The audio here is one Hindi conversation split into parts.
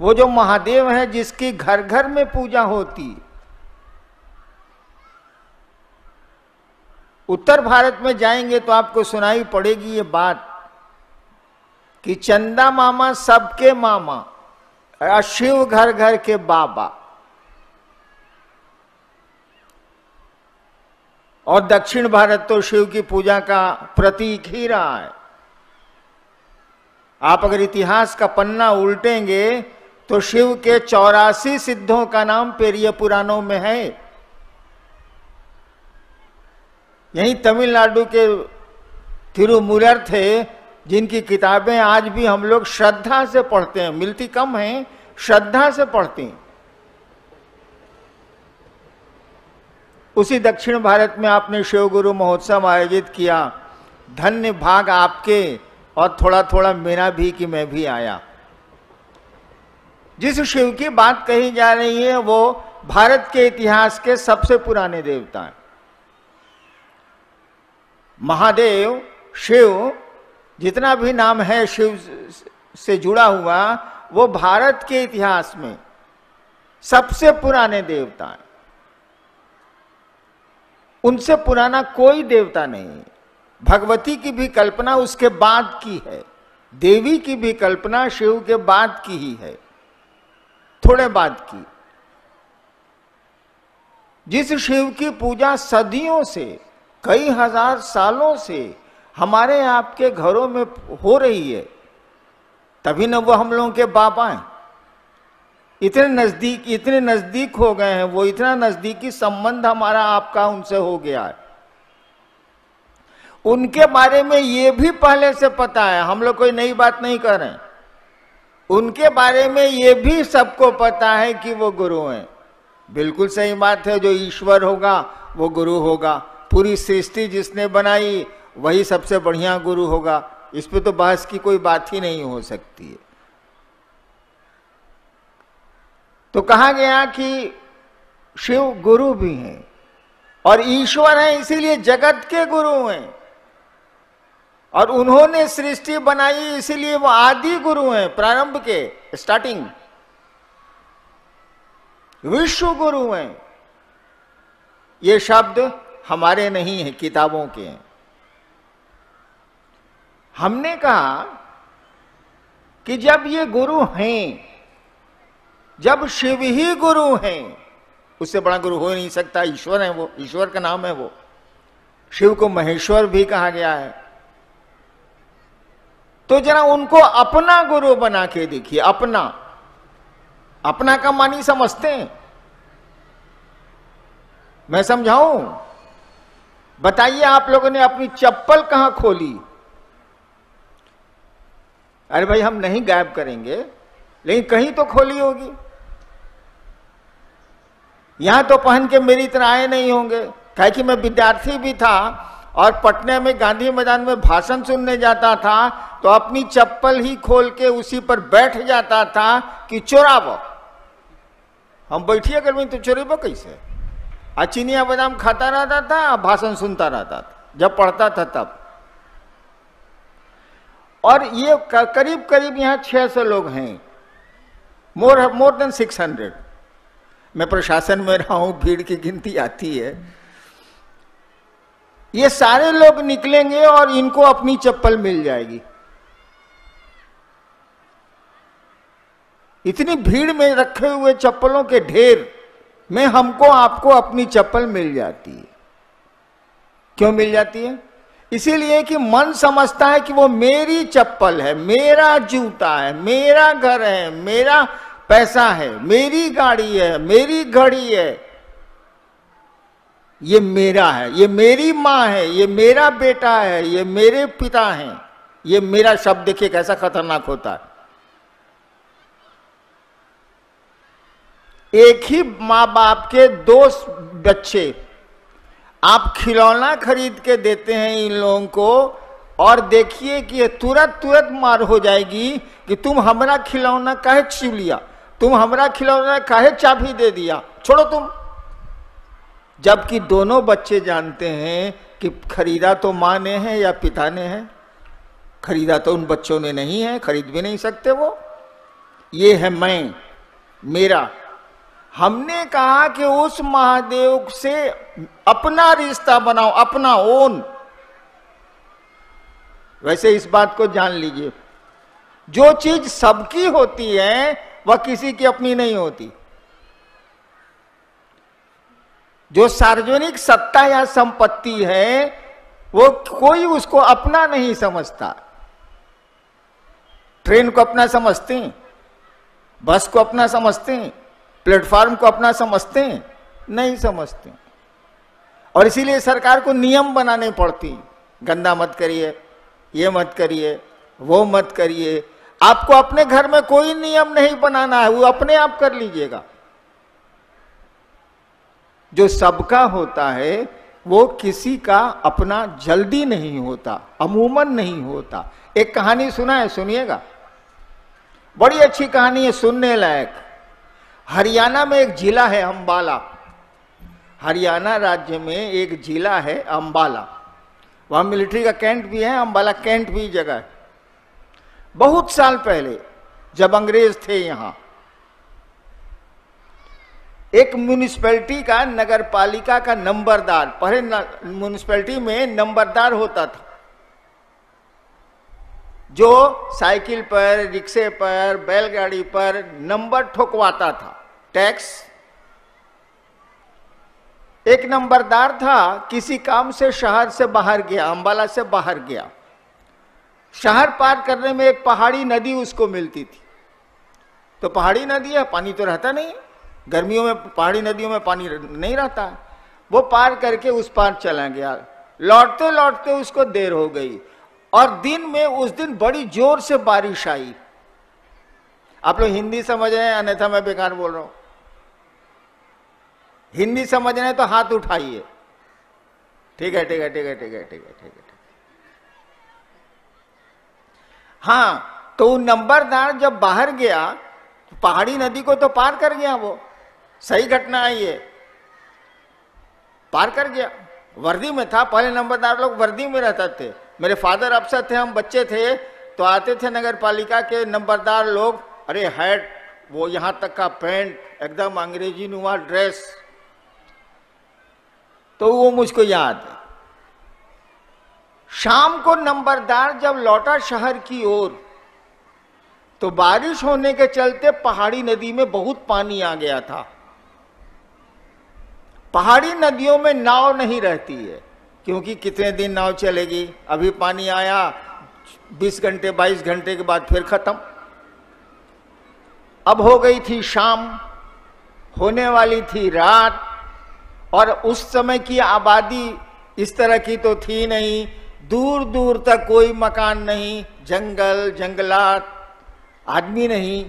वो जो महादेव है जिसकी घर घर में पूजा होती उत्तर भारत में जाएँगे तो आपको सुनाई पड़ेगी ये बात कि चंदा मामा सबके मामा शिव घर घर के बाबा। और दक्षिण भारत तो शिव की पूजा का प्रतीक ही रहा है। आप अगर इतिहास का पन्ना उल्टेंगे तो शिव के चौरासी सिद्धों का नाम पेरिय पुराणों में है। यही तमिलनाडु के तिरुमुरर थे, जिनकी किताबें आज भी हम लोग श्रद्धा से पढ़ते हैं। मिलती कम है, श्रद्धा से पढ़ते हैं। उसी दक्षिण भारत में आपने शिव गुरु महोत्सव आयोजित किया। धन्य भाग आपके और थोड़ा थोड़ा मेरा भी कि मैं भी आया। जिस शिव की बात कही जा रही है, वो भारत के इतिहास के सबसे पुराने देवता हैं। महादेव, शिव, जितना भी नाम है शिव से जुड़ा हुआ, वो भारत के इतिहास में सबसे पुराने देवता हैं। उनसे पुराना कोई देवता नहीं भगवती की भी कल्पना उसके बाद की है, देवी की भी कल्पना शिव के बाद की ही है। थोड़े बाद की। जिस शिव की पूजा सदियों से, कई हज़ार सालों से हमारे आपके घरों में हो रही है, तभी न वो हम लोगों के बाबा हैं। इतने नज़दीक इतने नज़दीक हो गए हैं वो, इतना नजदीकी संबंध हमारा आपका उनसे हो गया है। उनके बारे में ये भी पहले से पता है, हम लोग कोई नई बात नहीं कर रहे उनके बारे में ये भी सबको पता है कि वो गुरु हैं। बिल्कुल सही बात है, जो ईश्वर होगा, वो गुरु होगा। पूरी सृष्टि जिसने बनाई, वही सबसे बढ़िया गुरु होगा। इस पर तो बहस की कोई बात ही नहीं हो सकती है। तो कहा गया कि शिव गुरु भी हैं, और ईश्वर है, इसीलिए जगत के गुरु हैं। और उन्होंने सृष्टि बनाई, इसीलिए वो आदि गुरु हैं प्रारंभ के स्टार्टिंग विश्व गुरु हैं। ये शब्द हमारे नहीं है, किताबों के हमने कहा कि जब ये गुरु हैं, जब शिव ही गुरु हैं, उससे बड़ा गुरु हो नहीं सकता, ईश्वर है वो, ईश्वर का नाम है वो। शिव को महेश्वर भी कहा गया है। तो जरा उनको अपना गुरु बना के देखिए, अपना। अपना का मानी समझते हैं। मैं समझाऊं? बताइए आप लोगों ने अपनी चप्पल कहाँ खोली? अरे भाई, हम नहीं गायब करेंगे, लेकिन कहीं तो खोली होगी। यहाँ तो पहन के मेरी तरह आए नहीं होंगे। कहे कि मैं विद्यार्थी भी था और पटने में गांधी मैदान में भाषण सुनने जाता था तो अपनी चप्पल ही खोल के उसी पर बैठ जाता था कि चोराब हम बैठिए अगर तो चोरेब कैसे? अचिनिया बादाम खाता रहता था भाषण सुनता रहता था, जब पढ़ता था तब। और ये करीब करीब यहाँ 600 लोग हैं। मोर मोर देन 600 मैं प्रशासन में रहा हूँ, भीड़ की गिनती आती है। ये सारे लोग निकलेंगे और इनको अपनी चप्पल मिल जाएगी। इतनी भीड़ में रखे हुए चप्पलों के ढेर में हमको, आपको अपनी चप्पल मिल जाती है। क्यों मिल जाती है? इसीलिए कि मन समझता है कि वो मेरी चप्पल है, मेरा जूता है, मेरा घर है, मेरा पैसा है, मेरी गाड़ी है, मेरी घड़ी है। ये मेरा है, ये मेरी माँ है, ये मेरा बेटा है, ये मेरे पिता हैं। ये मेरा शब्द देखिए कैसा खतरनाक होता है। एक ही माँ बाप के दो बच्चे, आप खिलौना खरीद के देते हैं इन लोगों को, और देखिए कि ये तुरंत तुरंत मार हो जाएगी कि तुम हमारा खिलौना काहे छीव लिया? तुम हमारा खिलौना काहे चाबी दे दिया? छोड़ो तुम। जबकि दोनों बच्चे जानते हैं कि खरीदा तो माँ ने है या पिता ने है। खरीदा तो उन बच्चों ने नहीं है, खरीद भी नहीं सकते वो। ये है मैं, मेरा। हमने कहा कि उस महादेव से अपना रिश्ता बनाओ, अपना ओन। वैसे इस बात को जान लीजिए। जो चीज़ सबकी होती है, वह किसी की अपनी नहीं होती। जो सार्वजनिक सत्ता या संपत्ति है, वो कोई उसको अपना नहीं समझता। ट्रेन को अपना समझते हैं, बस को अपना समझते हैं, प्लेटफॉर्म को अपना समझते हैं, नहीं समझते और इसीलिए सरकार को नियम बनाने पड़ती गंदा मत करिए, ये मत करिए, वो मत करिए। आपको अपने घर में कोई नियम नहीं बनाना है, वो अपने आप कर लीजिएगा। जो सबका होता है, वो किसी का अपना जल्दी नहीं होता, अमूमन नहीं होता। एक कहानी सुना है सुनिएगा। बड़ी अच्छी कहानी है, सुनने लायक। हरियाणा में एक जिला है अंबाला। हरियाणा राज्य में एक जिला है अंबाला। वहाँ मिलिट्री का कैंट भी है, अंबाला कैंट भी जगह है। बहुत साल पहले, जब अंग्रेज़ थे यहाँ एक म्यूनिसपैलिटी का नगर पालिका का नंबरदार, पहले म्यूनिसपैलिटी में नंबरदार होता था। जो साइकिल पर, रिक्शे पर, बैलगाड़ी पर नंबर ठोकवाता था, टैक्स। एक नंबरदार था, किसी काम से शहर से बाहर गया, अंबाला से बाहर गया। शहर पार करने में एक पहाड़ी नदी उसको मिलती थी। तो पहाड़ी नदी है, पानी तो रहता नहीं गर्मियों में, पहाड़ी नदियों में पानी नहीं रहता। वो पार करके उस पार चला गया। लौटते लौटते उसको देर हो गई। और दिन में, उस दिन बड़ी ज़ोर से बारिश आई। आप लोग हिंदी समझ रहे हैं, अन्यथा मैं बेकार बोल रहा हूँ? हिंदी समझ रहे हैं तो हाथ उठाइए। ठीक है ठीक है ठीक है ठीक है ठीक है ठीक है हाँ तो नंबरदार जब बाहर गया, पहाड़ी नदी को तो पार कर गया वो। सही घटना है ये। पार कर गया। वर्दी में था, पहले नंबरदार लोग वर्दी में रहते थे। मेरे फादर अफसर थे, हम बच्चे थे तो आते थे नगर पालिका के नंबरदार लोग। अरे, हैट, वो यहाँ तक का पैंट, एकदम अंग्रेज़ी नुमा ड्रेस। तो वो मुझको याद है। शाम को नंबरदार जब लौटा शहर की ओर तो बारिश होने के चलते पहाड़ी नदी में बहुत पानी आ गया था। पहाड़ी नदियों में नाव नहीं रहती है, क्योंकि कितने दिन नाव चलेगी? अभी पानी आया 20 घंटे 22 घंटे के बाद फिर खत्म। अब हो गई थी शाम, होने वाली थी रात, और उस समय की आबादी इस तरह की तो थी नहीं। दूर दूर तक कोई मकान नहीं, जंगल, जंगलात, आदमी नहीं।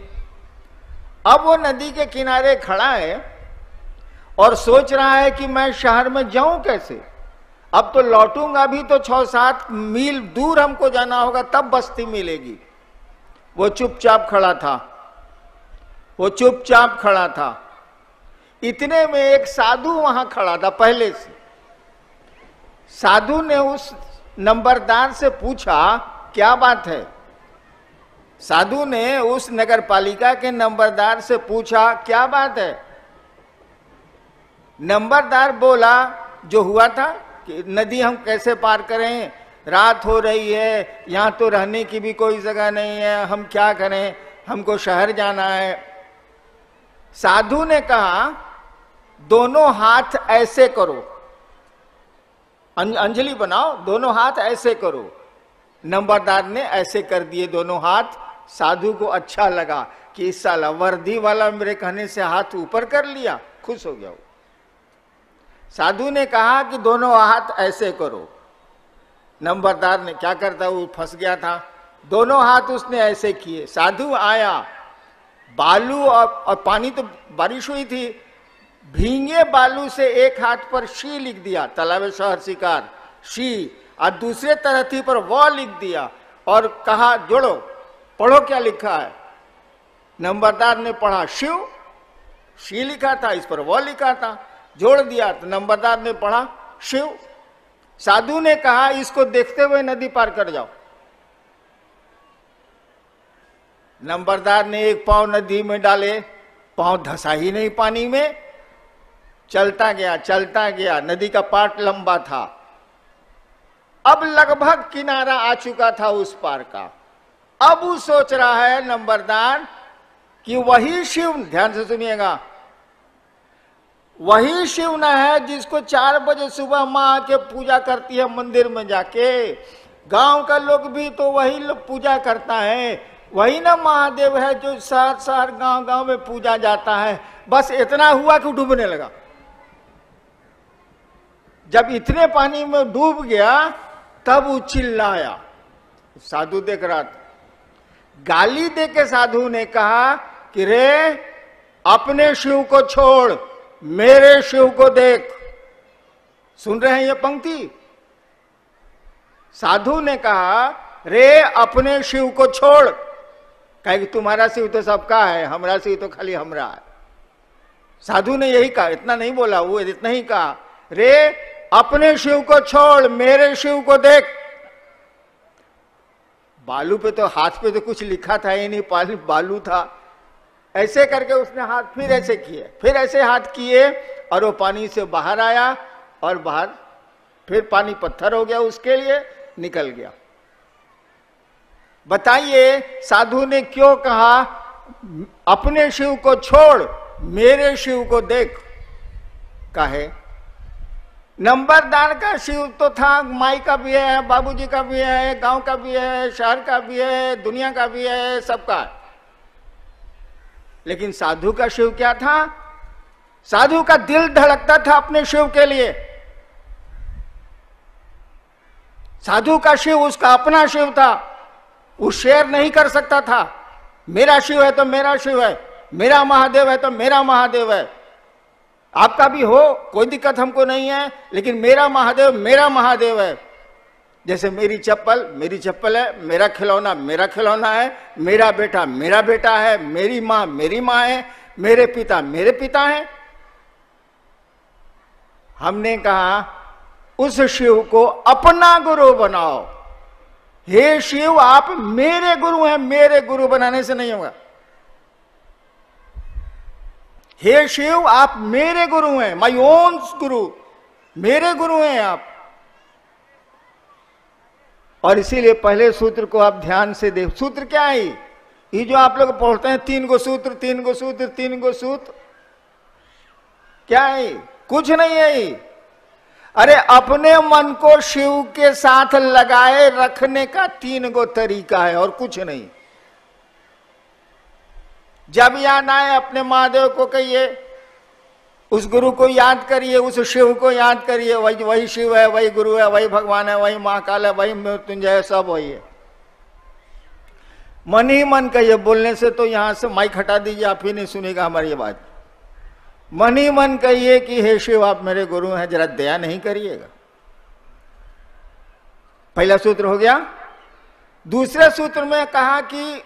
अब वो नदी के किनारे खड़ा है और सोच रहा है कि मैं शहर में जाऊँ कैसे? अब तो लौटूँगा भी तो छह सात मील दूर हमको जाना होगा, तब बस्ती मिलेगी। वो चुपचाप खड़ा था। वो चुपचाप खड़ा था। इतने में एक साधु वहाँ खड़ा था पहले से। साधु ने उस नंबरदार से पूछा, क्या बात है? साधु ने उस नगर पालिका के नंबरदार से पूछा, क्या बात है? नंबरदार बोला, जो हुआ था कि नदी हम कैसे पार करें? रात हो रही है, यहाँ तो रहने की भी कोई जगह नहीं है, हम क्या करें? हमको शहर जाना है। साधु ने कहा, दोनों हाथ ऐसे करो। अंजलि बनाओ, दोनों हाथ ऐसे करो। नंबरदार ने ऐसे कर दिए दोनों हाथ। साधु को अच्छा लगा कि इस साल वर्दी वाला मेरे कहने से हाथ ऊपर कर लिया, खुश हो गया वो। साधु ने कहा कि दोनों हाथ ऐसे करो। नंबरदार ने क्या करता वो फंस गया था। दोनों हाथ उसने ऐसे किए। साधु आया। बालू और, और पानी तो बारिश हुई थी। भींगे बालू से एक हाथ पर शी लिख दिया तालाब शहर शिकार। शी और दूसरे तरथी पर वह लिख दिया और कहा जोड़ो पढ़ो क्या लिखा है? नंबरदार ने पढ़ा शिव? शी लिखा था इस पर वह लिखा था। जोड़ दिया तो नंबरदार ने पढ़ा, शिव, साधु ने कहा, इसको देखते हुए नदी पार कर जाओ। नंबरदार ने एक पाँव नदी में डाले, पाँव धसा ही नहीं पानी में। चलता गया चलता गया, नदी का पाट लंबा था। अब लगभग किनारा आ चुका था उस पार का। अब वो सोच रहा है, नंबरदार, कि वही शिव, ध्यान से सुनिएगा वही शिव न है जिसको चार बजे सुबह माँ आके पूजा करती है मंदिर में जाके। गाँव का लोग भी तो वही लोग पूजा करता है। वही ना महादेव है जो शहर शहर गाँव गाँव में पूजा जाता है। बस इतना हुआ कि डूबने लगा। जब इतने पानी में डूब गया, तब वो चिल्लाया। साधु देख रहा था। गाली दे के साधु ने कहा कि रे, अपने शिव को छोड़। मेरे शिव को देख। सुन रहे हैं ये पंक्ति? साधु ने कहा, रे, अपने शिव को छोड़। कहे कि तुम्हारा शिव तो सबका है, हमारा शिव तो खाली हमरा है। साधु ने यही कहा, इतना नहीं बोला, वो इतना ही कहा, रे, अपने शिव को छोड़, मेरे शिव को देख। बालू पे तो हाथ पे तो कुछ लिखा था ही नहीं बालू था। ऐसे करके उसने हाथ फिर ऐसे किए, फिर ऐसे हाथ किए और वो पानी से बाहर आया और बाहर फिर पानी पत्थर हो गया, उसके लिए निकल गया। बताइए, साधु ने क्यों कहा, अपने शिव को छोड़, मेरे शिव को देख? कहे नंबरदार का शिव तो था, माई का भी है, बाबूजी का भी है, गाँव का भी है, शहर का भी है, दुनिया का भी है, सबका लेकिन साधु का शिव क्या था? साधु का दिल धड़कता था अपने शिव के लिए। साधु का शिव उसका अपना शिव था। वो शेयर नहीं कर सकता था। मेरा शिव है तो मेरा शिव है। मेरा महादेव है तो मेरा महादेव है। आपका भी हो, कोई दिक्कत हमको नहीं है, लेकिन मेरा महादेव मेरा महादेव है। जैसे मेरी चप्पल मेरी चप्पल है, मेरा खिलौना मेरा खिलौना है, मेरा बेटा मेरा बेटा है, मेरी माँ मेरी माँ है, मेरे पिता मेरे पिता हैं। हमने कहा, उस शिव को अपना गुरु बनाओ। हे शिव, आप मेरे गुरु हैं, मेरे गुरु बनाने से नहीं होगा। हे शिव, आप मेरे गुरु हैं माई ओन गुरु, मेरे गुरु हैं आप। और इसीलिए पहले सूत्र को आप ध्यान से देख, सूत्र क्या है? ये जो आप लोग पढ़ते हैं, तीन गो सूत्र, तीन गो सूत्र, तीन गो सूत्र। क्या है? कुछ नहीं है अरे, अपने मन को शिव के साथ लगाए रखने का तीन गो तरीका है और कुछ नहीं। जब याद आए, अपने महादेव को कहिए उस गुरु को याद करिए, उस शिव को याद करिए। वही वही शिव है, वही गुरु है, वही भगवान है, वही महाकाल है, वही मृत्युंजय है, सब वही है। मन ही मन कहिए बोलने से तो यहाँ से माइक हटा दीजिए, आप ही नहीं सुनेगा हमारी बात। मन ही मन कहिए कि, हे शिव, आप मेरे गुरु हैं, जरा दया नहीं करिएगा। पहला सूत्र हो गया। दूसरे सूत्र में कहा कि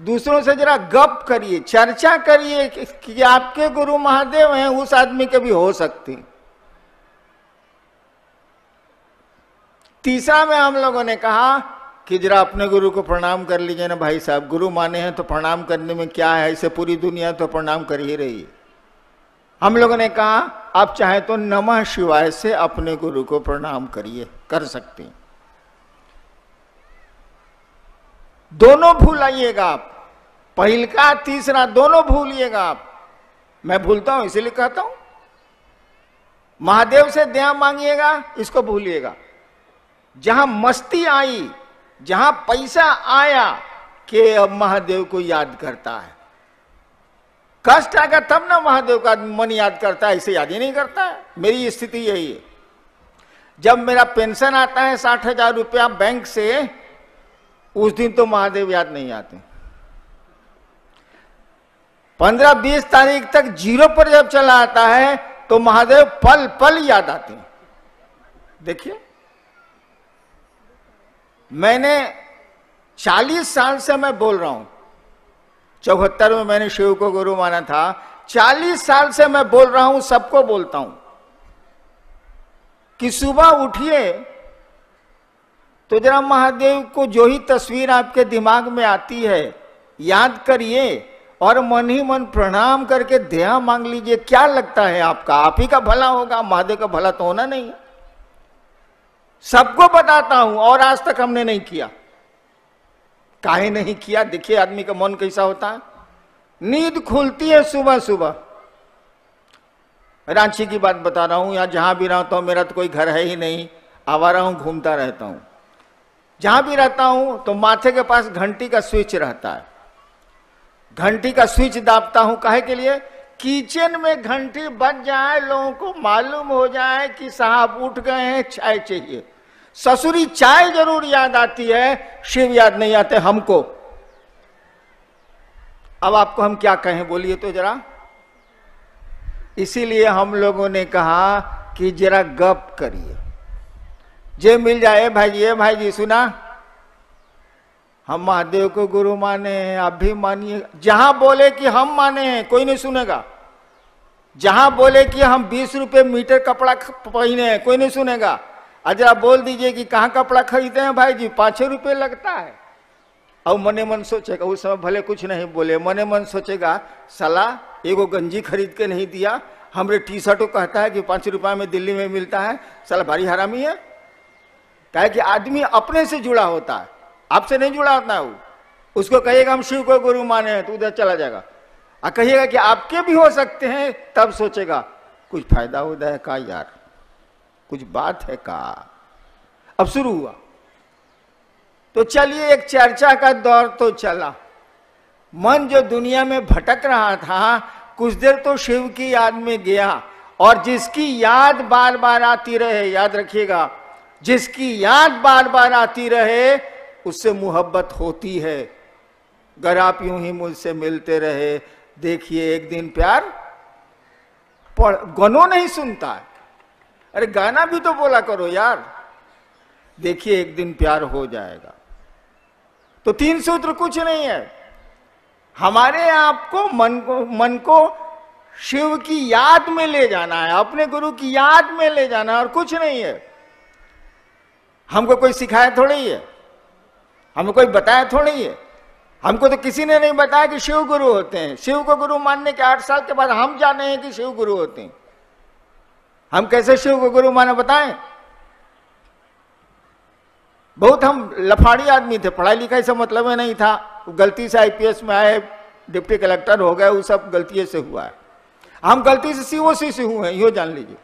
दूसरों से जरा गप करिए, चर्चा करिए कि आपके गुरु महादेव हैं, उस आदमी के भी हो सकती तीसरा में हम लोगों ने कहा कि जरा अपने गुरु को प्रणाम कर लीजिए ना भाई साहब। गुरु माने हैं तो प्रणाम करने में क्या है? इसे पूरी दुनिया तो प्रणाम कर ही रही है। हम लोगों ने कहा, आप चाहे तो नमः शिवाय से अपने गुरु को प्रणाम करिए, कर सकते हैं। दोनों भूल आइएगा आप। पहल का, तीसरा, दोनों भूलिएगा आप। मैं भूलता हूँ, इसीलिए कहता हूँ। महादेव से दया मांगिएगा, इसको भूलिएगा। जहाँ मस्ती आई, जहाँ पैसा आया के अब महादेव को याद करता है। कष्ट आएगा तब ना महादेव का मन याद करता है, इसे याद ही नहीं करता है। मेरी स्थिति यही है। जब मेरा पेंशन आता है साठ हज़ार रुपया बैंक से उस दिन तो महादेव याद नहीं आते। पंद्रह बीस तारीख तक ज़ीरो पर जब चला आता है तो महादेव पल पल याद आते हैं। देखिए, मैंने चालीस साल से मैं बोल रहा हूँ। चौहत्तर में मैंने शिव को गुरु माना था। चालीस साल से मैं बोल रहा हूँ, सबको बोलता हूँ। कि सुबह उठिए तो जरा महादेव को जो ही तस्वीर आपके दिमाग में आती है, याद करिए और मन ही मन प्रणाम करके दया मांग लीजिए। क्या लगता है आपका? आप ही का भला होगा, महादेव का भला तो होना नहीं। सबको बताता हूँ, और आज तक हमने नहीं किया। काहे नहीं किया? देखिए आदमी का मन कैसा होता है। नींद खुलती है सुबह सुबह। रांची की बात बता रहा हूँ, या जहाँ भी रहता हूँ, मेरा तो कोई घर है ही नहीं। आवारा हूँ, घूमता रहता हूँ। जहाँ भी रहता हूँ तो माथे के पास घंटी का स्विच रहता है। घंटी का स्विच दाबता हूँ काहे के लिए? किचन में घंटी बज जाए, लोगों को मालूम हो जाए कि साहब उठ गए हैं, चाय चाहिए। ससुरी चाय ज़रूर याद आती है, शिव याद नहीं आते हमको। अब आपको हम क्या कहें, बोलिए तो जरा। इसीलिए हम लोगों ने कहा कि जरा गप करिए। जे मिल जाए भाई जी भाई जी सुना। हम महादेव को गुरु माने हैं, आप भी मानिए। जहाँ बोले कि हम माने हैं, कोई नहीं सुनेगा। जहाँ बोले कि हम बीस रुपए मीटर कपड़ा पहने हैं, कोई नहीं सुनेगा। अजरा बोल दीजिए कि कहाँ कपड़ा खरीदे हैं भाई जी पाँच रुपये लगता है। और मने मन सोचेगा, उस समय भले कुछ नहीं बोले, मने मन सोचेगा, सला, एगो गंजी खरीद के नहीं दिया। हमरे टी शर्टों कहता है कि पाँच रुपया में दिल्ली में मिलता है। सला भारी हरामी है। कहे कि आदमी अपने से जुड़ा होता है। आपसे नहीं जुड़ा होता है वो। उसको कहिएगा, हम शिव को गुरु माने तो उधर चला जाएगा। और कहिएगा कि, आपके भी हो सकते हैं। तब सोचेगा, कुछ फ़ायदा होता है का यार? कुछ बात है का? अब शुरू हुआ। तो चलिए, एक चर्चा का दौर तो चला। मन जो दुनिया में भटक रहा था, कुछ देर तो शिव की याद में गया। और जिसकी याद बार बार आती रहे, याद रखिएगा जिसकी याद बार बार आती रहे, उससे मुहब्बत होती है। अगर आप यूँ ही मुझसे मिलते रहे, देखिए एक दिन प्यार गनो नहीं सुनता अरे गाना भी तो बोला करो यार। देखिए एक दिन प्यार हो जाएगा। तो तीन सूत्र कुछ नहीं है। हमारे आपको मन को मन को शिव की याद में ले जाना है, अपने गुरु की याद में ले जाना है और कुछ नहीं है। हमको कोई सिखाया थोड़ी है? हमको कोई बताया थोड़ी है? हमको तो किसी ने नहीं बताया कि शिव गुरु होते हैं। शिव को गुरु मानने के आठ साल के बाद हम जाने हैं कि शिव गुरु होते हैं। हम कैसे शिव को गुरु माने बताएँ? बहुत हम लफाड़ी आदमी थे। पढ़ाई लिखाई से मतलब में नहीं था। गलती से आईपीएस में आए, डिप्टी कलेक्टर हो गए, वो सब गलती से हुआ है। हम गलती से सीओसी से हुए हैं, यो जान लीजिए।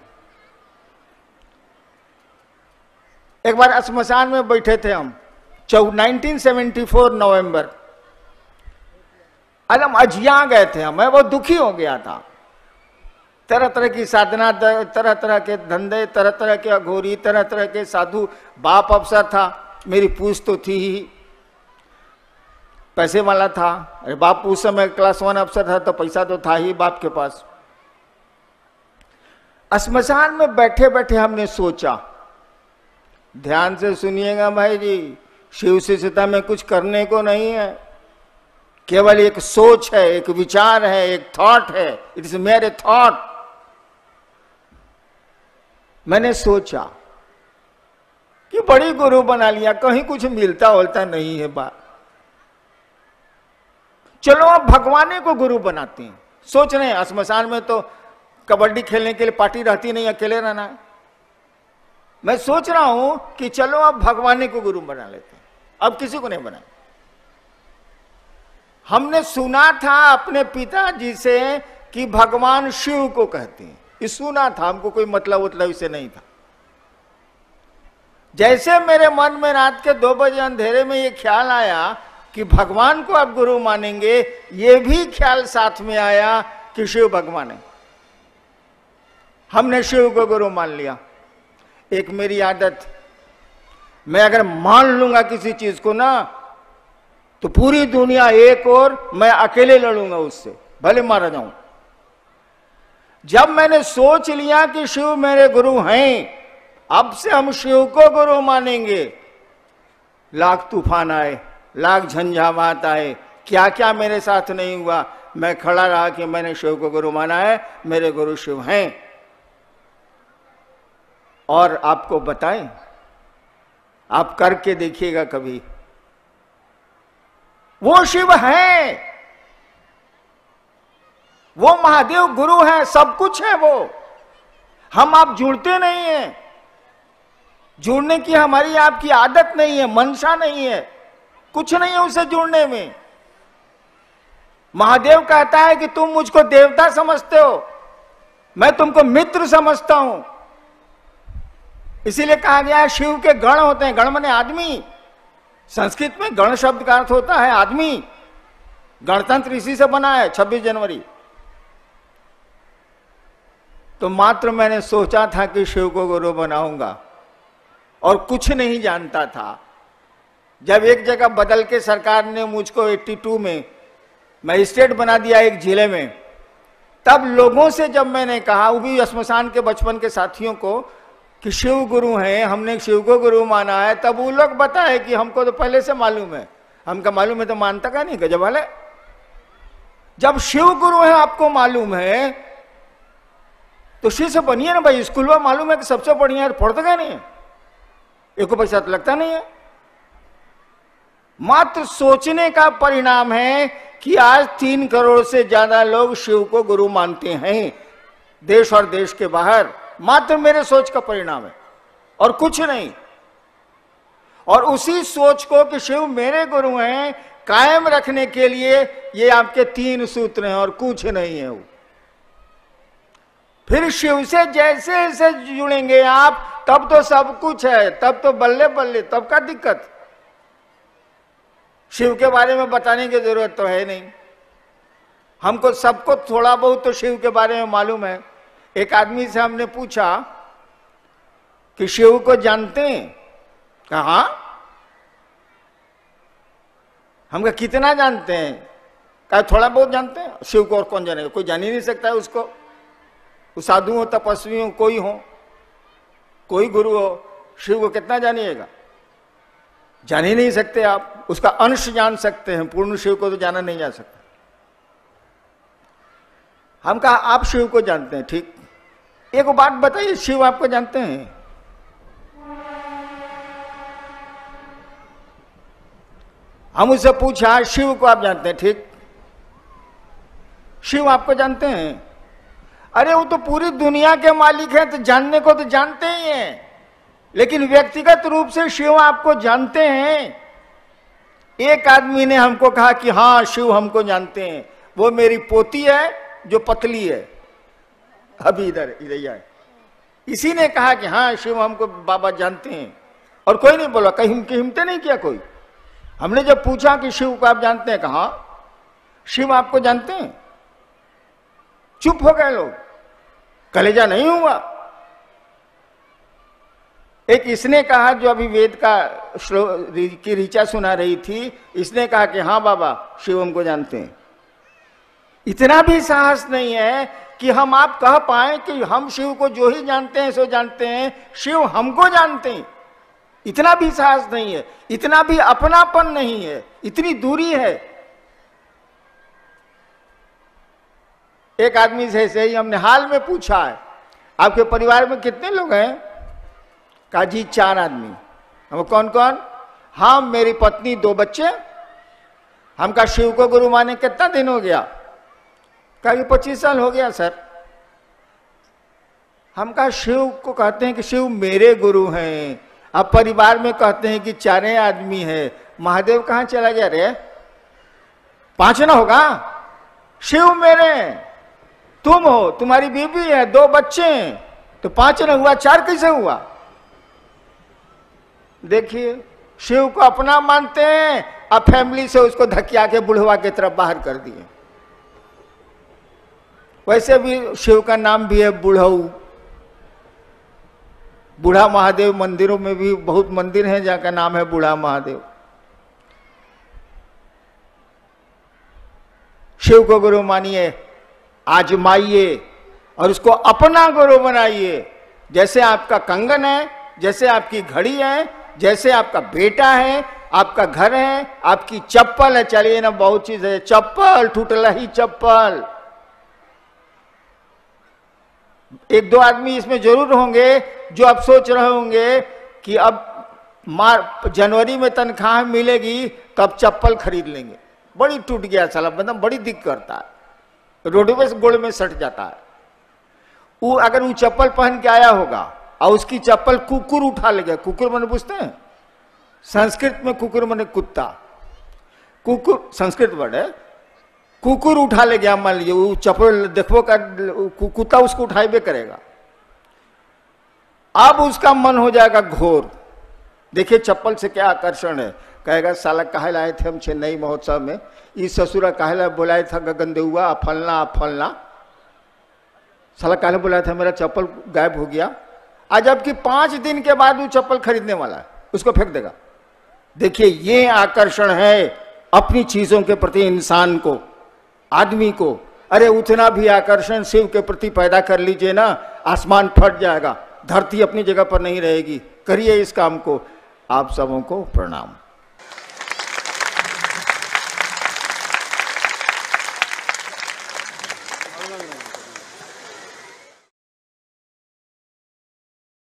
एक बार शमशान में बैठे थे हम, चौ 1974 नवंबर। आज हम अजिया गए थे हम, मैं बहुत दुखी हो गया था। तरह तरह की साधना तरह तरह के धंधे तरह तरह के अघोरी तरह तरह के साधु, बाप अफसर था, मेरी पूछ तो थी ही। पैसे वाला था, अरे बाप, उस समय क्लास वन अफसर था तो पैसा तो था ही बाप के पास। स्मशान में बैठे बैठे हमने सोचा ध्यान से सुनिएगा भाई जी, शिव से सीता में कुछ करने को नहीं है। केवल एक सोच है, एक विचार है, एक थॉट है। इट इज़ मेरे थॉट मैंने सोचा कि बड़ी गुरु बना लिया, कहीं कुछ मिलता होता नहीं है बात। चलो आप भगवाने को गुरु बनाते हैं। सोच रहे हैं शमशान में तो कबड्डी खेलने के लिए पार्टी रहती नहीं, अकेले रहना है। मैं सोच रहा हूँ कि चलो अब भगवाने को गुरु बना लेते हैं। अब किसी को नहीं बनाए। हमने सुना था अपने पिताजी से कि भगवान शिव को कहते हैं। ये सुना था, हमको कोई मतलब उतलब इसे नहीं था। जैसे मेरे मन में रात के दो बजे अंधेरे में ये ख्याल आया कि भगवान को आप गुरु मानेंगे, ये भी ख्याल साथ में आया कि शिव भगवान है। हमने शिव को गुरु मान लिया। एक मेरी आदत। मैं अगर मान लूँगा किसी चीज़ को ना तो पूरी दुनिया एक और मैं अकेले लड़ूँगा उससे, भले मारा जाऊँ। जब मैंने सोच लिया कि शिव मेरे गुरु हैं, अब से हम शिव को गुरु मानेंगे। लाख तूफ़ान आए, लाख झंझावात आए क्या क्या मेरे साथ नहीं हुआ? मैं खड़ा रहा कि मैंने शिव को गुरु माना है, मेरे गुरु शिव हैं। और आपको बताएँ। आप करके देखिएगा कभी। वो शिव है। वो महादेव गुरु है, सब कुछ है वो। हम आप जुड़ते नहीं है। जुड़ने की हमारी आपकी आदत नहीं है मनसा नहीं है। कुछ नहीं है उसे जुड़ने में। महादेव कहता है कि तुम मुझको देवता समझते हो। मैं तुमको मित्र समझता हूँ। इसीलिए कहा गया है, शिव के गण होते हैं। गण मने आदमी। संस्कृत में गण शब्द का अर्थ होता है आदमी। गणतंत्र इसी से बना है 26 जनवरी। तो मात्र मैंने सोचा था कि शिव को गुरु बनाऊँगा और कुछ नहीं जानता था। जब एक जगह बदल के सरकार ने मुझको 82 में मजिस्ट्रेट बना दिया एक ज़िले में, तब लोगों से जब मैंने कहा, वो भी शमशान के बचपन के साथियों को कि शिव गुरु हैं, हमने शिव को गुरु माना है, तब वो लोग बताए कि हमको तो पहले से मालूम है। हमका मालूम है तो मानता का नहीं, गजब वाले। जब शिव गुरु है, आपको मालूम है तो शिव से बनिए ना भाई, स्कूल में मालूम है कि सबसे बढ़िया है, पढ़ते का नहीं एक पैसा तो लगता नहीं है। मात्र सोचने का परिणाम है कि आज तीन करोड़ से ज़्यादा लोग शिव को गुरु मानते हैं, देश और देश के बाहर। मात्र मेरे सोच का परिणाम है। और कुछ नहीं। और उसी सोच को कि शिव मेरे गुरु हैं, कायम रखने के लिए ये आपके तीन सूत्र हैं और कुछ नहीं है वो। फिर शिव से जैसे जैसे जुड़ेंगे आप, तब तो सब कुछ है, तब तो बल्ले बल्ले, तब का दिक्कत। शिव के बारे में बताने की ज़रूरत तो है नहीं। हमको सबको थोड़ा बहुत तो शिव के बारे में मालूम है। एक आदमी से हमने पूछा कि शिव को जानते हैं? कहा हम कितना जानते हैं? कहा, थोड़ा बहुत जानते हैं। शिव को और कौन जानेगा? कोई जान ही नहीं सकता है उसको। साधु हो, तपस्वी हो, कोई हो, कोई गुरु हो, शिव को कितना जानिएगा? जान ही नहीं सकते आप। उसका अंश जान सकते हैं। पूर्ण शिव को तो जाना नहीं जा सकता। हम कहा, आप शिव को जानते हैं। ठीक। एक बात बताइए, शिव आपको जानते हैं? हम उससे पूछा, शिव को आप जानते हैं, ठीक? शिव आपको जानते हैं? अरे वो तो पूरी दुनिया के मालिक हैं तो जानने को तो जानते ही हैं। लेकिन व्यक्तिगत रूप से शिव आपको जानते हैं। एक आदमी ने हमको कहा कि हाँ शिव हमको जानते हैं। वो मेरी पोती है, जो पतली है। अभी इधर इधर आए। इसी ने कहा कि हाँ शिव, हमको बाबा जानते हैं। और कोई नहीं बोला, कहीं हिम्मते नहीं किया कोई। हमने जब पूछा कि शिव को आप जानते हैं, कहा, शिव, आपको जानते हैं? चुप हो गए लोग। कलेजा नहीं हुआ। एक इसने कहा, जो अभी वेद का की ऋचा सुना रही थी, इसने कहा कि हाँ बाबा, शिव हमको जानते हैं। इतना भी साहस नहीं है कि हम आप कह पाए कि हम शिव को जो ही जानते हैं, सो जानते हैं। शिव हमको जानते हैं। इतना भी साहस नहीं है, इतना भी अपनापन नहीं है, इतनी दूरी है। एक आदमी से ऐसे ही हमने हाल में पूछा है, आपके परिवार में कितने लोग हैं? कहा, जी, चार आदमी। हम कौन कौन? हाँ मेरी पत्नी, दो बच्चे हम का शिव को गुरु माने कितना दिन हो गया? कहा पच्चीस साल हो गया, सर। हम कहा, शिव को कहते हैं कि शिव मेरे गुरु हैं। अब परिवार में कहते हैं कि चारे आदमी है। महादेव कहाँ चला गया रे? पाँच ना होगा? शिव मेरे, तुम हो, तुम्हारी बीबी है, दो बच्चे हैं। तो पाँच ना हुआ, चार कैसे हुआ? देखिए, शिव को अपना मानते हैं, अब फैमिली से उसको धकिया के बुढ़वा की तरफ़ बाहर कर दिए। वैसे भी शिव का नाम भी है बुढ़ऊ। बूढ़ा महादेव मंदिरों में भी बहुत मंदिर हैं जहाँ का नाम है बूढ़ा महादेव। शिव को गुरु मानिए, आजमाइए और उसको अपना गुरु बनाइए। जैसे आपका कंगन है, जैसे आपकी घड़ी है, जैसे आपका बेटा है, आपका घर है, आपकी चप्पल है। चलिए ना, बहुत चीज़ है। चप्पल, टूटला ही चप्पल। एक दो आदमी इसमें ज़रूर होंगे जो अब सोच रहे होंगे कि अब मार, जनवरी में तनख्वाह मिलेगी तो अब चप्पल खरीद लेंगे। बड़ी टूट गया साला मतलब बड़ी दिक्कत करता है। रोडवे से गोड़ में सट जाता है। वो अगर वो चप्पल पहन के आया होगा, और उसकी चप्पल कुकुर उठा ले गया। कुकुर मैंने पूछते हैं? संस्कृत में कुकुर मैंने कुत्ता। कुकुर, संस्कृत वर्ड है। कुकुर उठा ले गया, मान लीजिए, वो चप्पल देखो का कुत्ता उसको उठाइबे करेगा। अब उसका मन हो जाएगा घोर। देखिए चप्पल से क्या आकर्षण है। कहेगा, साला कहे लाए थे हम चेन्नई महोत्सव में? इस ससुरा कहे बुलाए था गगन देउआ फलना फलना? साला कहने बुलाया था? मेरा चप्पल गायब हो गया। आज जबकि पाँच दिन के बाद वो चप्पल खरीदने वाला है, उसको फेंक देगा। देखिए, ये आकर्षण है अपनी चीज़ों के प्रति इंसान को। आदमी को। अरे उतना भी आकर्षण शिव के प्रति पैदा कर लीजिए ना, आसमान फट जाएगा, धरती अपनी जगह पर नहीं रहेगी। करिए इस काम को। आप सबों को प्रणाम।